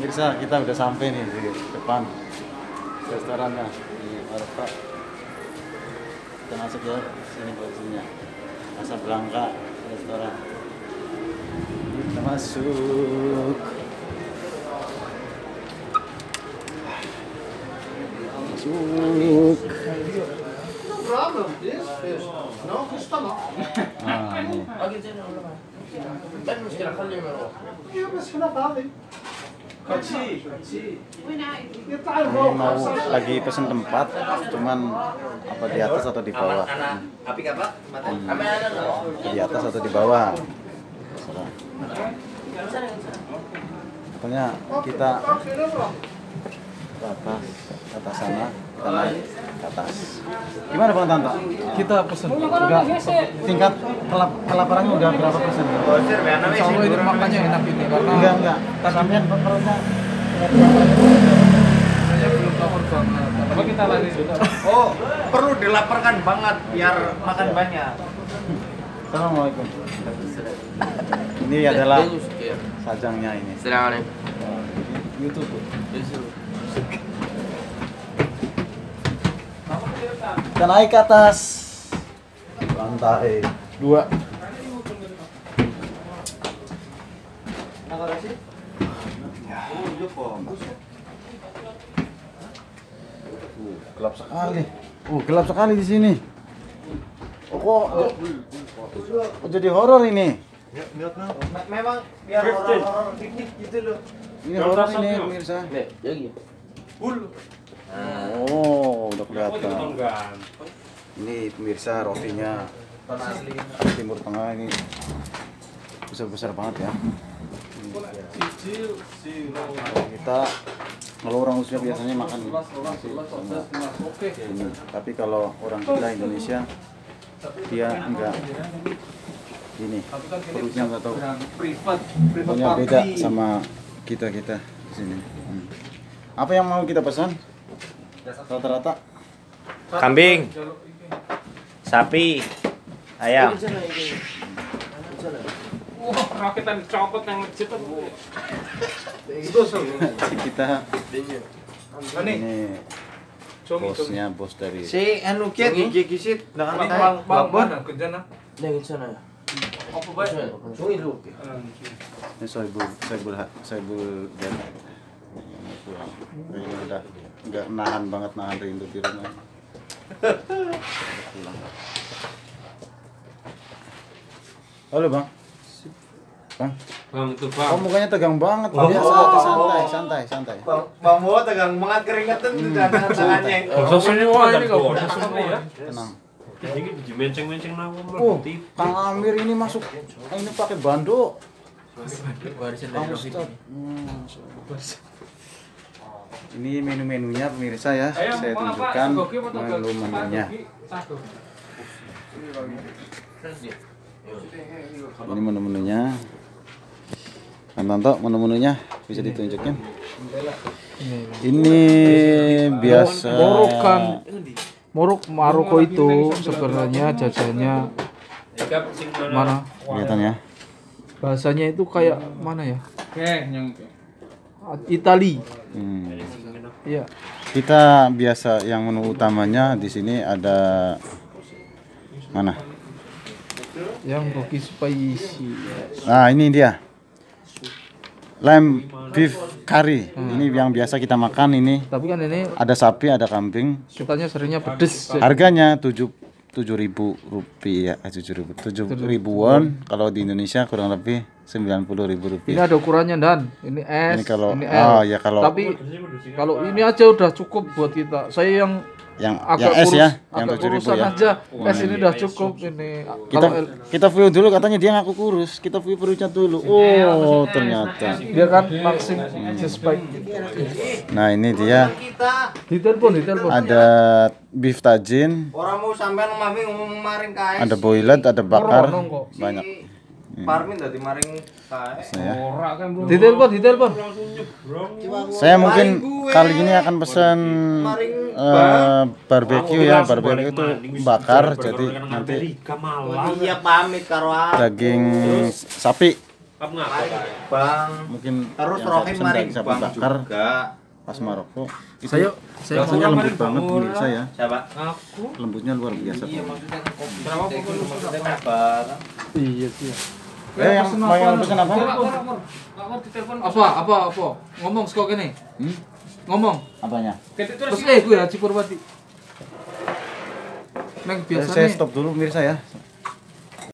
pemirsa kita udah sampai nih di depan restorannya di Maroko kita masuk ya sini posisinya Casablanca restoran kita masuk masuk No problem. This fish. No, fish طلع. nah ini يا بس هنا فاضي. ini mau lagi pesen tempat, cuman apa di atas atau di bawah? Hmm. Di atas atau di bawah? Pokoknya kita ke atas, ke atas sana kita naik ke atas. Gimana bang Tanto kita pesen. Udah tingkat kelap kelaparannya udah berapa persen? Insya Allah ini makannya enak ini karena enggak enggak. Sampean perutnya saya belum lapar banget. Coba kita lari. Oh, perlu dilaporkan banget biar makan banyak. Assalamualaikum. Ini adalah sajangnya ini. Assalamualaikum. YouTube kita naik ke atas lantai dua Uh, gelap sekali. Uh, gelap sekali di sini. Oh, kok, kok jadi horor ini? Memang biar piknik gitu loh. Ini horor ini pemirsa. Nih, jadi. Oh, udah kelihatan. Ini pemirsa rotinya Timur Tengah ini besar-besar banget ya. Kita kalau orang Muslim biasanya makan nasi sama ini. Tapi kalau orang kita Indonesia dia enggak ini perutnya enggak tahu pokoknya beda sama kita kita di sini. Hmm. Apa yang mau kita pesan? Rata-rata. Kambing, sapi, ayam. Wah, rakitan copot yang tuh. kita. Ini bosnya bos dari Si anu kiat gigi gisit dengan Bang, bang, kerjaan ah. Nih, sana. Apa baik? Sungi dulu. ini Soebul Soebul Ha- Soebul dan ini udah nggak nahan banget nahan rindu di rumah pulang halo bang. Bang. Bang, itu oh mukanya tegang banget. Biasa aja santai santai santai. Bang Bang Mo tegang banget keringetan tuh dengan tangannya. Bisa semua ini kok, bisa semua ya. tenang. Ini dimenceng-menceng nama oh Kang Amir ini masuk. Oh, ini pakai bando Hmm, ini menu-menunya pemirsa ya. Saya tunjukkan menu-menunya ini menu-menunya. Kan Tanto menu-menunya bisa ditunjukin? Ini biasa Morokan. Morok Maroko itu sebenarnya jajannya mana? kelihatan ya. Bahasanya itu kayak mana ya? Itali. Hmm. Iya. kita biasa yang menu utamanya di sini ada mana Yang Rocky spicy. nah ini dia lamb beef curry ini yang biasa kita makan ini Tapi kan ini ada sapi ada kambing sukanya seringnya pedes. harganya tujuh tujuh ribu rupiah eh, tujuh ribu tujuh ribu won kalau di Indonesia kurang lebih sembilan puluh ribu Ini rupiah ada ukurannya dan ini S, Ini kalau- ini L. oh, ya kalau- Tapi kalau ini aja udah cukup buat kita. Saya yang yang agak yang S kurus, ya yang agak tujuh ribu kurusan ya aja. S ini udah cukup ini. kita Kalau kita view dulu katanya dia ngaku kurus kita view perutnya dulu oh ternyata dia kan langsung sesuai. nah ini dia Ditelepon, ditelepon. ada beef tajin Orang mau sampean mami ngomong kae. ada boilet ada bakar banyak Parmin dadi maring saya Ditelepon, ditelepon. saya mungkin kali ini akan pesan eh, barbeque ya barbeque itu bakar jadi nanti Iya pamit karo daging sapi? Bang. Mungkin Terus saya Rohim pesen mari dari sapi bang bakar juga. pas Maroko. Itu Saya saya rasanya lembut banget pemirsa ya. Siapa? Aku. Lembutnya luar biasa. Iya maksudnya kan kopi. Berapa kabar. iya sih. Eh yang mau yang pesan apa? Apa apa apa? Ngomong sekok gini. Hmm? Ngomong. Apanya? Terus eh gue ya Cipurwati. Neng biasanya saya stop dulu pemirsa ya.